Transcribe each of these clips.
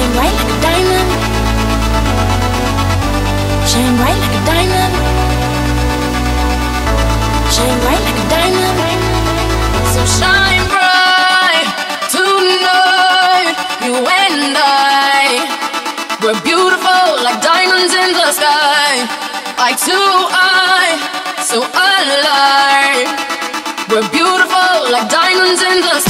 Shine bright like a diamond. Shine bright like a diamond. Shine bright like a diamond. So shine bright tonight, you and I. We're beautiful like diamonds in the sky. Eye to eye, so alive. We're beautiful like diamonds in the sky.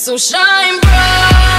So shine bright